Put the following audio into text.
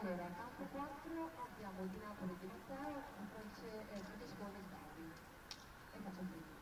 Allora, campo 4 abbiamo il Napoli di il eh, Francesco Nesdavi. E faccio prima.